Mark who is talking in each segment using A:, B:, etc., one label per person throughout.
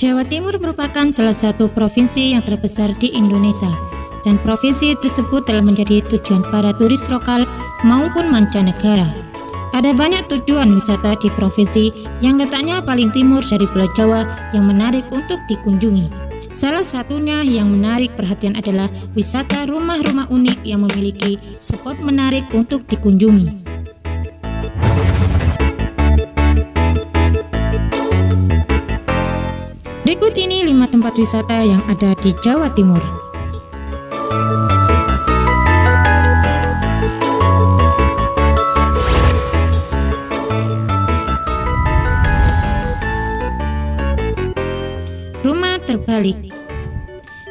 A: Jawa Timur merupakan salah satu provinsi yang terbesar di Indonesia dan provinsi tersebut telah menjadi tujuan para turis lokal maupun mancanegara. Ada banyak tujuan wisata di provinsi yang letaknya paling timur dari Pulau Jawa yang menarik untuk dikunjungi. Salah satunya yang menarik perhatian adalah wisata rumah-rumah unik yang memiliki spot menarik untuk dikunjungi. Tempat wisata yang ada di Jawa Timur. Rumah terbalik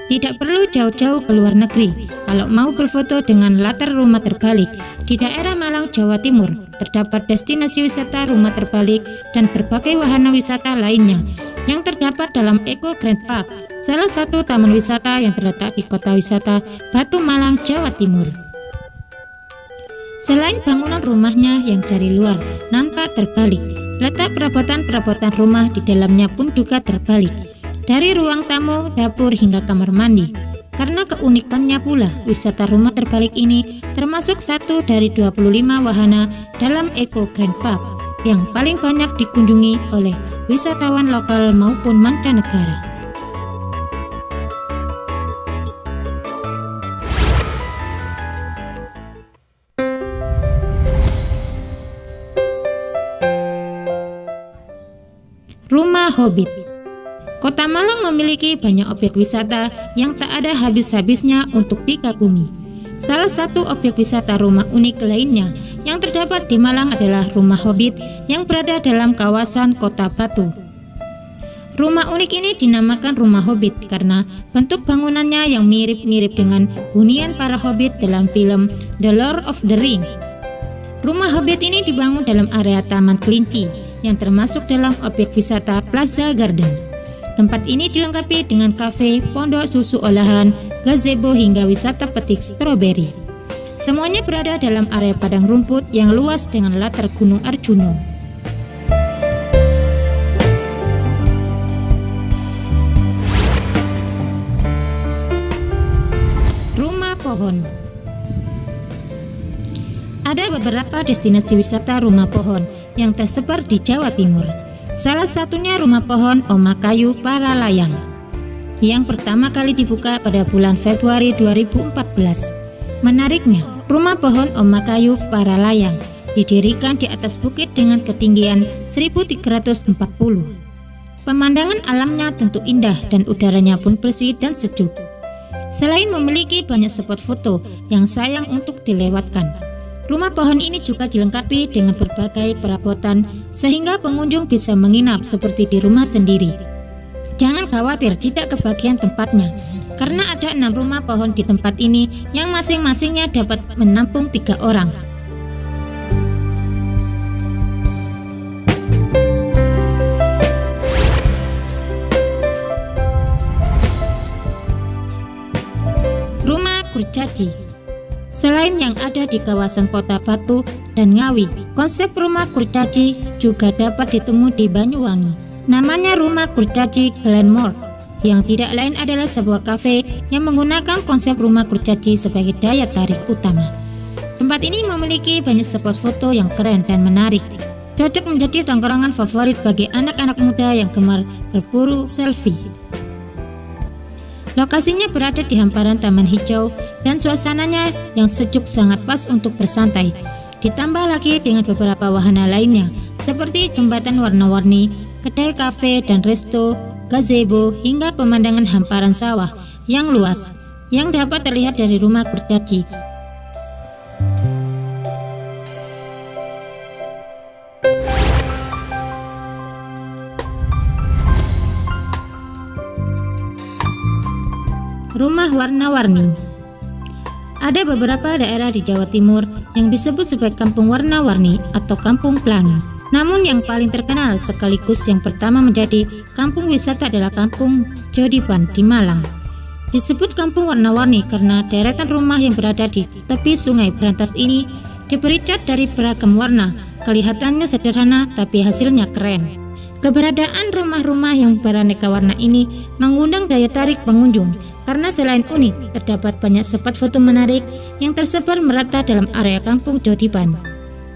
A: Tidak perlu jauh-jauh ke luar negeri kalau mau berfoto dengan latar rumah terbalik. Di daerah Malang, Jawa Timur, terdapat destinasi wisata rumah terbalik dan berbagai wahana wisata lainnya yang terdapat dalam Eco Grand Park, salah satu taman wisata yang terletak di kota wisata Batu Malang, Jawa Timur. Selain bangunan rumahnya yang dari luar nampak terbalik, letak perabotan-perabotan rumah di dalamnya pun juga terbalik dari ruang tamu, dapur hingga kamar mandi. Karena keunikannya pula, wisata rumah terbalik ini termasuk satu dari 25 wahana dalam Eco Grand Park yang paling banyak dikunjungi oleh wisatawan lokal maupun mancanegara. Rumah Hobbit Kota Malang memiliki banyak objek wisata yang tak ada habis-habisnya untuk dikagumi. Salah satu objek wisata rumah unik lainnya yang terdapat di Malang adalah Rumah Hobbit yang berada dalam kawasan Kota Batu. Rumah unik ini dinamakan Rumah Hobbit karena bentuk bangunannya yang mirip-mirip dengan hunian para hobbit dalam film The Lord of the Ring. Rumah Hobbit ini dibangun dalam area Taman Kelinci yang termasuk dalam objek wisata Plaza Garden. Tempat ini dilengkapi dengan kafe, pondok susu olahan, gazebo hingga wisata petik stroberi. Semuanya berada dalam area padang rumput yang luas dengan latar Gunung Arjuna. Rumah Pohon Ada beberapa destinasi wisata rumah pohon yang tersebar di Jawa Timur. Salah satunya rumah pohon Oma Kayu Paralayang yang pertama kali dibuka pada bulan Februari 2014. Menariknya, rumah pohon Oma Kayu Paralayang didirikan di atas bukit dengan ketinggian 1340. Pemandangan alamnya tentu indah dan udaranya pun bersih dan sejuk. Selain memiliki banyak spot foto yang sayang untuk dilewatkan, Rumah pohon ini juga dilengkapi dengan berbagai perabotan sehingga pengunjung bisa menginap seperti di rumah sendiri. Jangan khawatir tidak kebagian tempatnya, karena ada enam rumah pohon di tempat ini yang masing-masingnya dapat menampung tiga orang. Rumah Kurcaci Selain yang ada di kawasan Kota Batu dan Ngawi, konsep rumah kurcaci juga dapat ditemui di Banyuwangi. Namanya Rumah Kurcaci Glenmore, yang tidak lain adalah sebuah kafe yang menggunakan konsep rumah kurcaci sebagai daya tarik utama. Tempat ini memiliki banyak spot foto yang keren dan menarik. Cocok menjadi tongkrongan favorit bagi anak-anak muda yang gemar berburu selfie. Lokasinya berada di hamparan taman hijau dan suasananya yang sejuk sangat pas untuk bersantai. Ditambah lagi dengan beberapa wahana lainnya seperti jembatan warna-warni, kedai kafe dan resto, gazebo hingga pemandangan hamparan sawah yang luas yang dapat terlihat dari rumah kurcaci. rumah warna-warni. Ada beberapa daerah di Jawa Timur yang disebut sebagai kampung warna-warni atau kampung pelangi. Namun yang paling terkenal sekaligus yang pertama menjadi kampung wisata adalah kampung Jodipan di Malang. Disebut kampung warna-warni karena deretan rumah yang berada di tepi sungai Berantas ini diberi cat dari beragam warna. Kelihatannya sederhana tapi hasilnya keren. Keberadaan rumah-rumah yang beraneka warna ini mengundang daya tarik pengunjung karena selain unik, terdapat banyak spot foto menarik yang tersebar merata dalam area kampung Jodipan.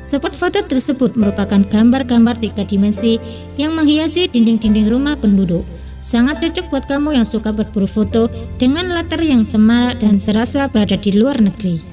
A: Spot foto tersebut merupakan gambar-gambar tiga dimensi yang menghiasi dinding-dinding rumah penduduk. Sangat cocok buat kamu yang suka berburu foto dengan latar yang semarak dan serasa berada di luar negeri.